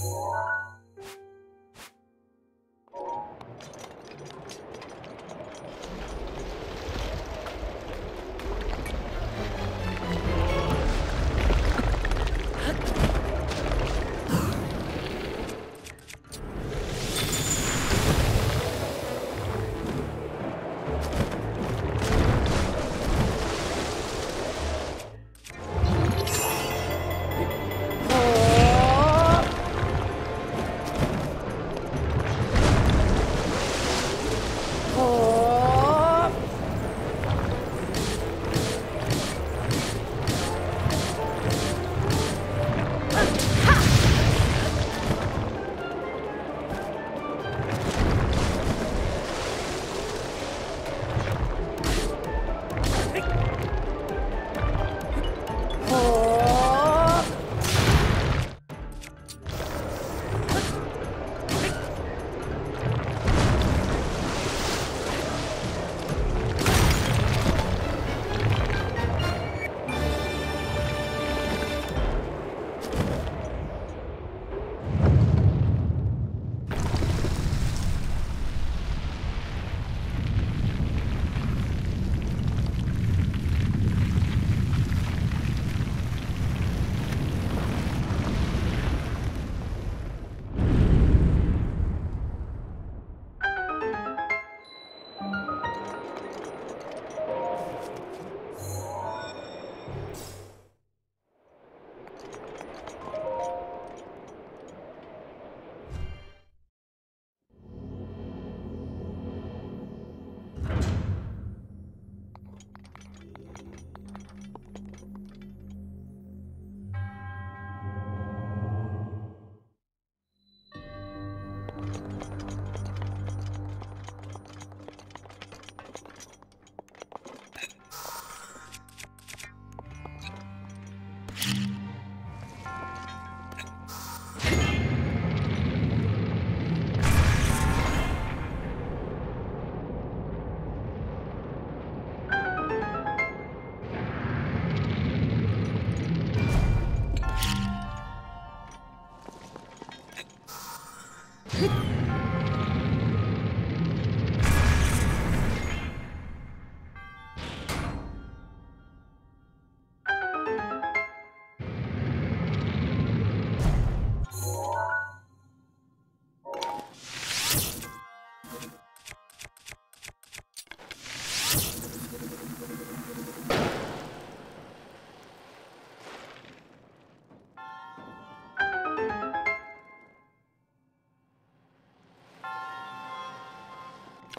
Yeah.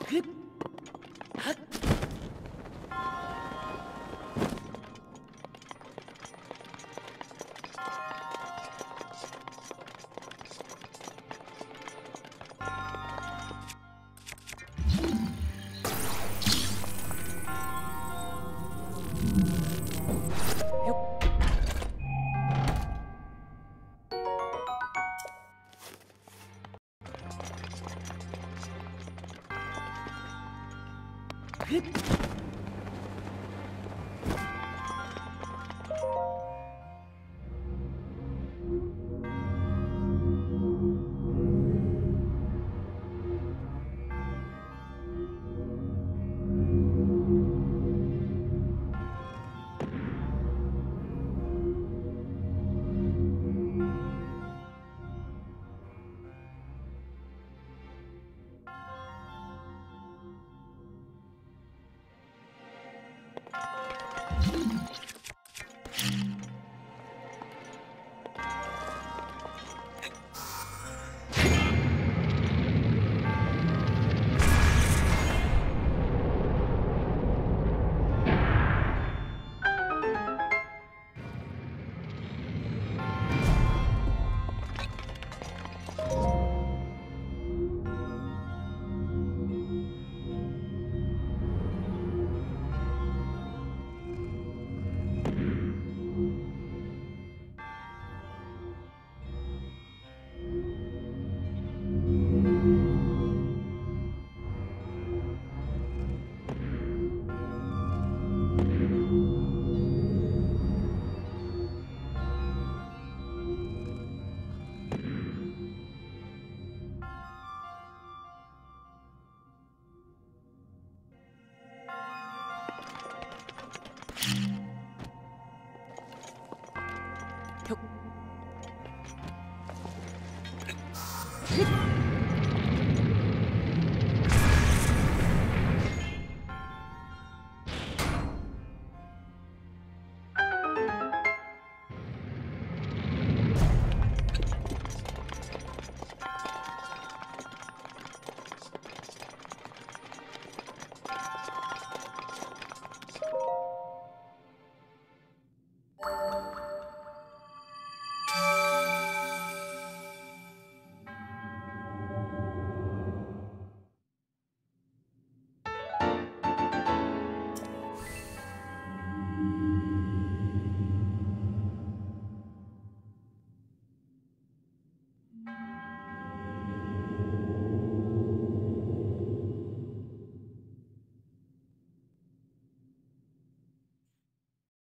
ฮึบ Hit Huh.